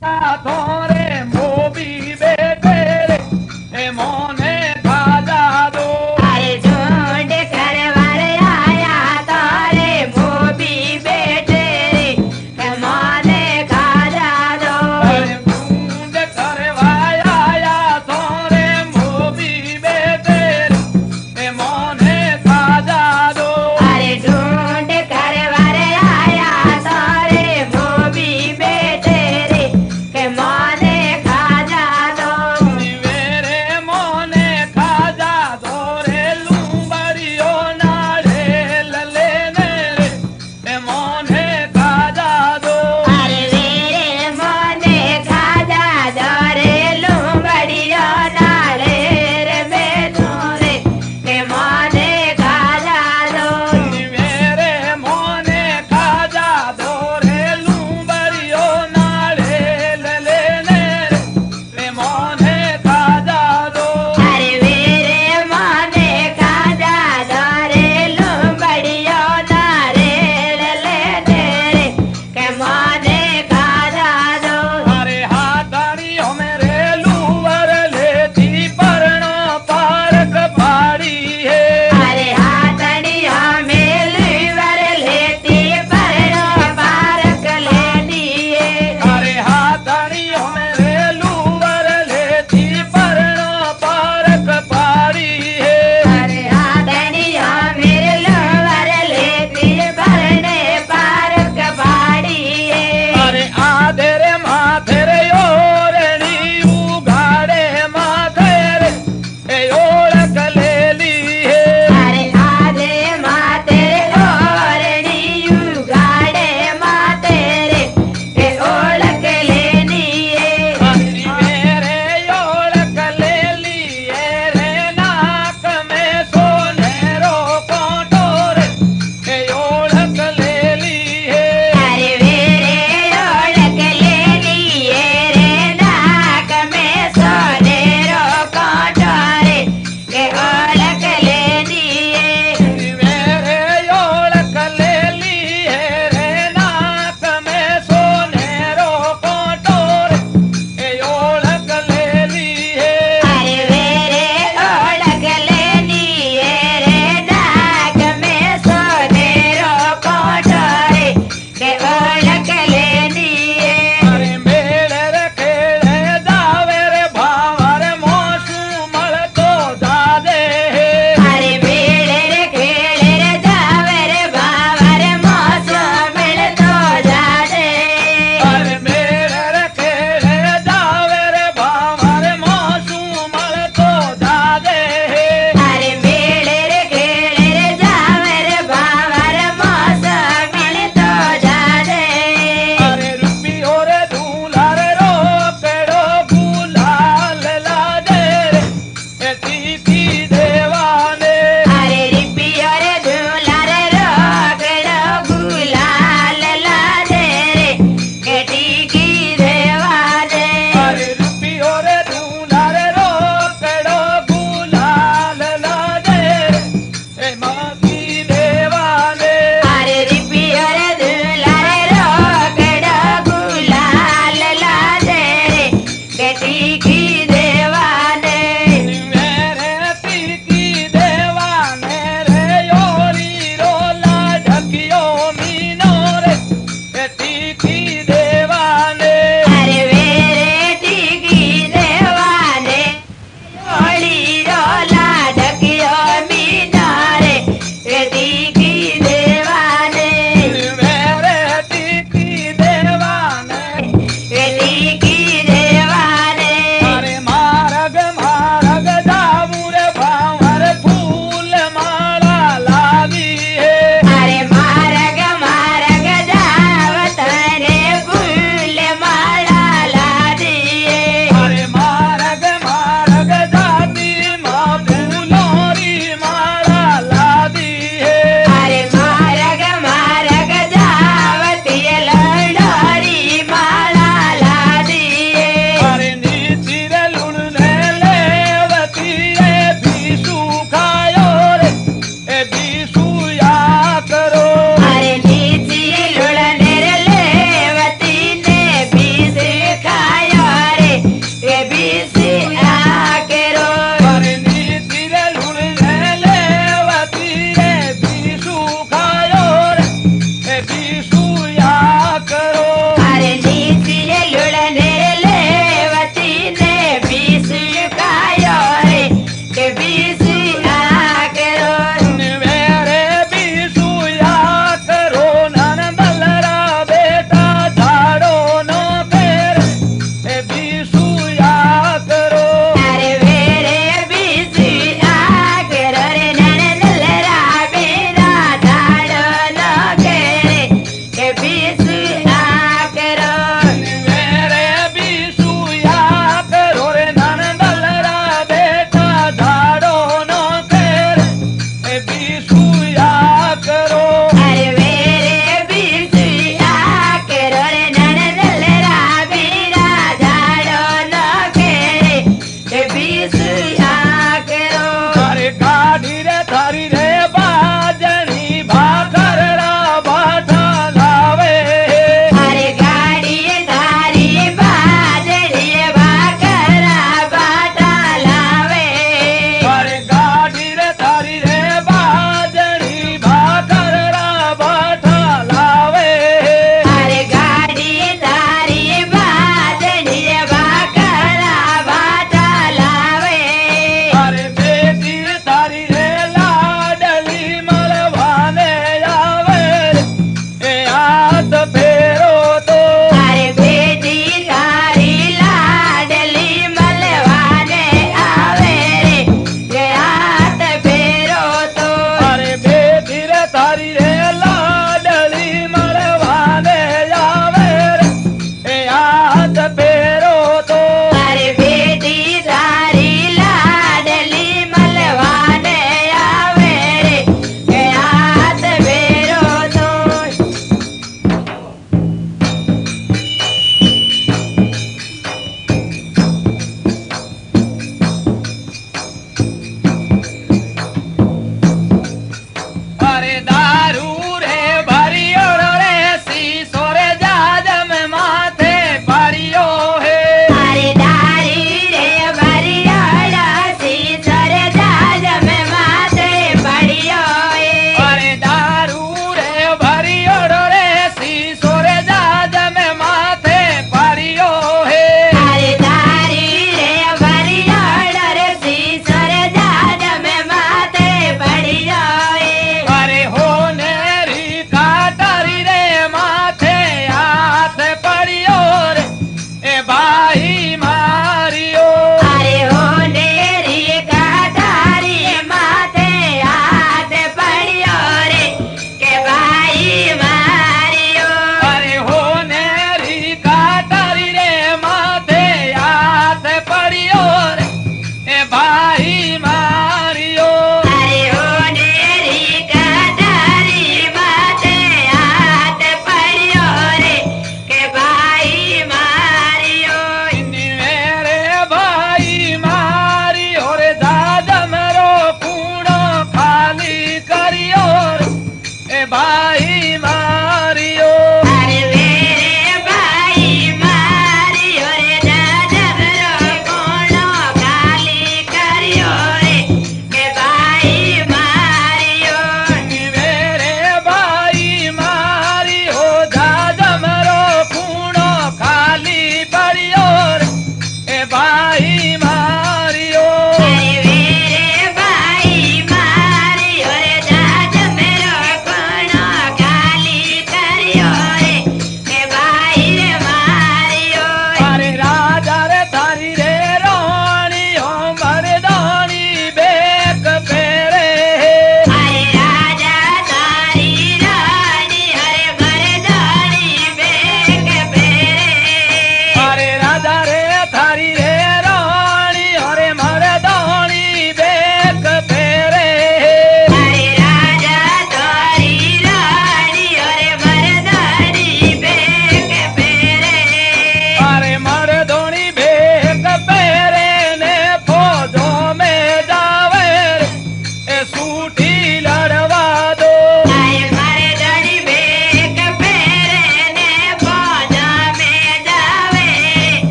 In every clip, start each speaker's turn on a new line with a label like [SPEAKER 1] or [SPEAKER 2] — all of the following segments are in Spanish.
[SPEAKER 1] ¡Gracias!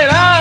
[SPEAKER 1] será.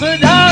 [SPEAKER 1] But I